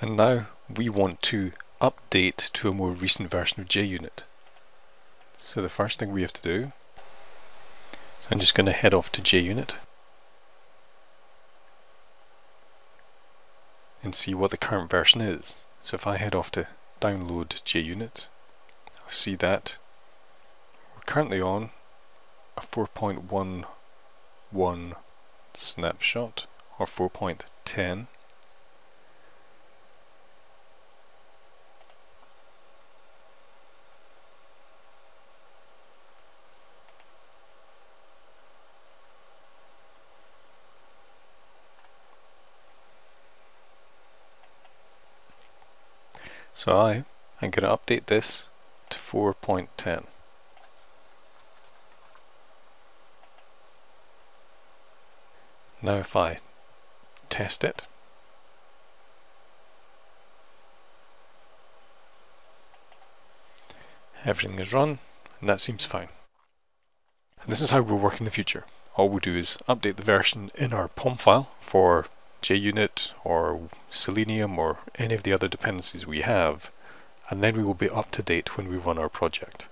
And now we want to update to a more recent version of JUnit. So the first thing we have to do, I'm just going to head off to JUnit and see what the current version is. So if I head off to download JUnit, I'll see that we're currently on a 4.11 snapshot or 4.10 So I am going to update this to 4.10. Now if I test it, everything is run and that seems fine. And this is how we'll work in the future. All we'll do is update the version in our POM file for JUnit or Selenium or any of the other dependencies we have, and then we will be up to date when we run our project.